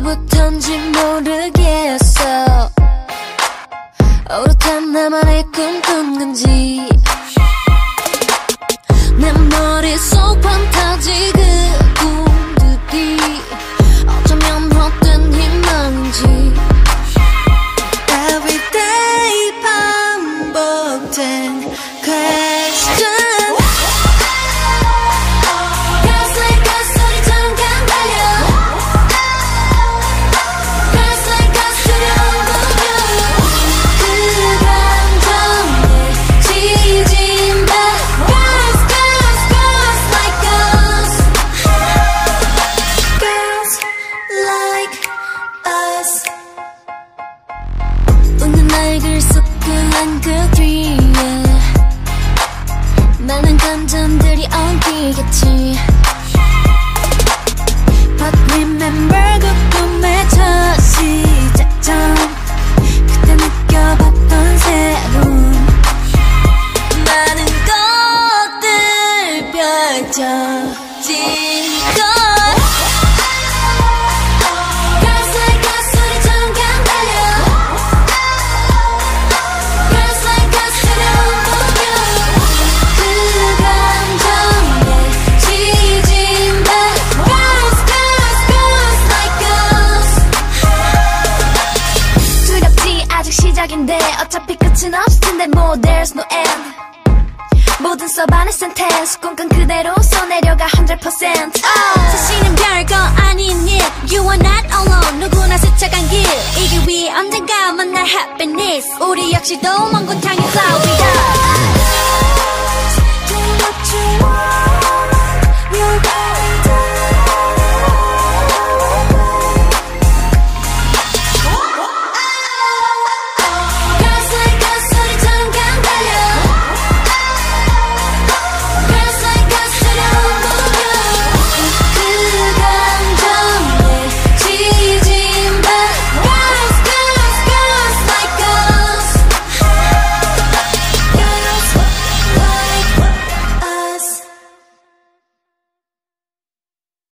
뭔지 모르겠어. 오롯한 나만의 꿈꾼 건지. 내 머릿속 판타지 그 꿈들이 어쩌면 헛된 희망인지. Everyday 반복된 섞은 그 뒤에. 많은 감정들이 엉키겠지. But remember 그 꿈의 첫 시작점. 그때 느껴봤던 새로운 많은 것들 펼쳐진 시작인데 어차피 끝은 없을 텐데 뭐 there's no end. 모든 써반의 센텐스. 꿈꾼 그대로 써내려가 100% oh. 사실은 별거 아닌 일. You are not alone. 누구나 스쳐간 길. 이길 위해 언젠가 만날 happiness. 우리 역시도 먼곳 향해 fly with us